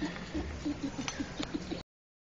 どうぞ。